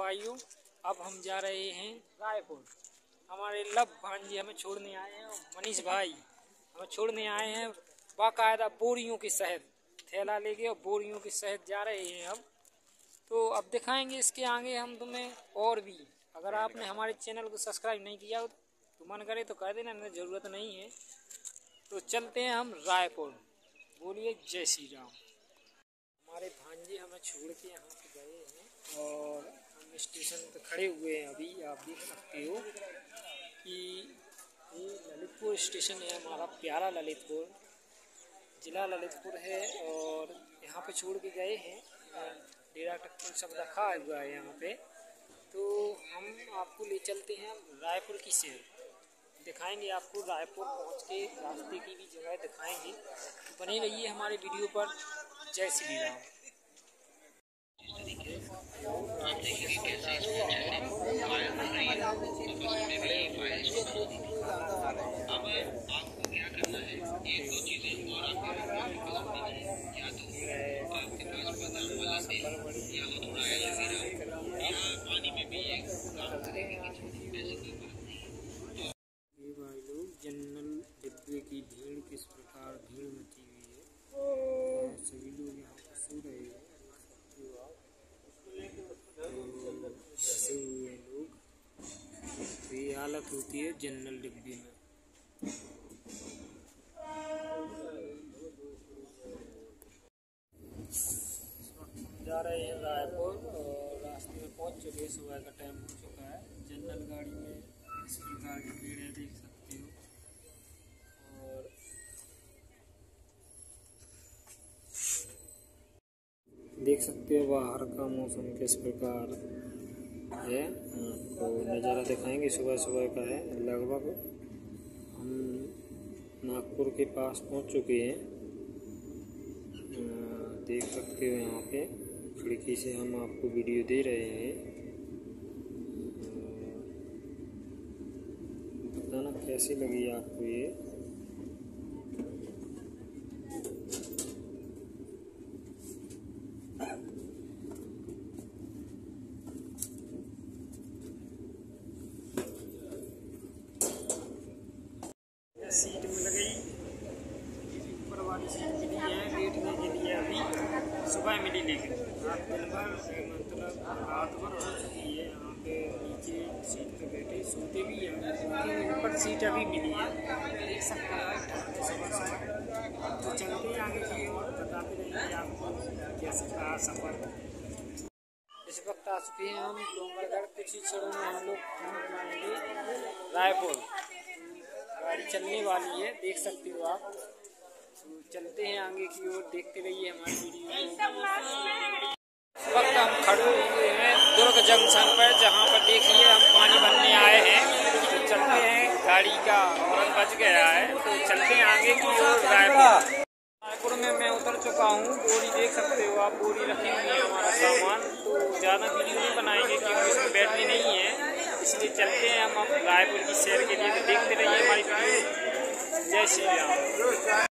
भाइयों अब हम जा रहे हैं रायपुर। हमारे लव भांजी हमें छोड़ने आए हैं मनीष भाई हमें छोड़ने आए हैं। बाकायदा बोरियों के शहर, थैला लेके और बोरियों के शहर जा रहे हैं हम। तो अब दिखाएँगे इसके आगे हम तुम्हें और भी। अगर आपने हमारे चैनल को सब्सक्राइब नहीं किया तो मन करे तो कर देना, नहीं ज़रूरत नहीं है। तो चलते हैं हम रायपुर। बोलिए जय श्री राम। हमारे भांजे छोड़ के यहाँ पे गए हैं और हम स्टेशन पर खड़े हुए हैं अभी। आप देख सकते हो कि ये ललितपुर स्टेशन है, हमारा प्यारा ललितपुर। ज़िला ललितपुर है और यहाँ पे छोड़ के गए हैं। डेरा टक्कर सब रखा हुआ है यहाँ पे। तो हम आपको ले चलते हैं रायपुर की सेर दिखाएँगे आपको रायपुर पहुँच के रास्ते की भी जगह दिखाएँगे। तो बने रहिए हमारे वीडियो पर। जय श्री राम। आप देखेंगे कैसे इसको अच्छे से फायर बन रही है। तो उसमें भी फायर अब आपको क्या करना है एक दो चीज़ें और आपके कदम में है या तो आपके पास बादाम वाला तेल या वो थोड़ा एलोवेरा या पानी में भी एक काम करेंगे कि ऐसी कोई बात नहीं ये भाई लोग जनरल डिब्बे की भीड़ किस प्रकार भीड़ मची हुई है और सभी लोग यहाँ पर सो रहे हैं जो आप तो फंसे हुए हैं लोग तो होती है जनरल डिब्बे में। जा रहे हैं रायपुर और रास्ते में पहुँच चुके हैं, सुबह का टाइम हो चुका है। जनरल गाड़ी में इस प्रकार की भीड़ है, देख सकते हो। और देख सकते हो बाहर का मौसम किस प्रकार। है। आपको नज़ारा दिखाएँगे, सुबह सुबह का है, लगभग हम नागपुर के पास पहुँच चुके हैं। देख सकते हो यहाँ पे, खिड़की से हम आपको वीडियो दे रहे हैं। बताना कैसी लगी आपको ये? सीट मिल गई। ऊपर वाली सीट मिली है बैठने के लिए अभी। सुबह मिली लेकिन रात दिन भर मतलब रात भर हो चुकी है, यहाँ पे नीचे सीट पे बैठे, सोते भी हैं। ऊपर सीट अभी मिली है। देख सकते हैं सुबह सुबह। तो चलते हैं आगे की ओर, बताते रहेंगे आपको कैसे रहा सफ़र। इस वक्त आ चुके हैं हम डोंगरगढ़ ही क्षणों में हम लोग रायपुर। गाड़ी चलने वाली है देख सकते हो आप। तो चलते हैं आगे की ओर देखते रहिए हमारी वीडियो इस वक्त हम खड़े हुए हैं दुर्ग जंक्शन पर जहाँ पर देखिए हम पानी भरने आए हैं। तो चलते हैं गाड़ी का हॉर्न बज गया है। तो चलते हैं आगे की ओर रायपुर। रायपुर में मैं उतर चुका हूँ। बोरी देख सकते हो आप बोरी रखी हुई है हमारा सामान। तो ज़्यादा वीडियो नहीं बनाएँगे क्योंकि इसमें बैटरी नहीं है। इसलिए चलते हैं हम अब रायपुर की सैर के लिए। तो देखते रहिए हमारी वीडियो जय श्री राम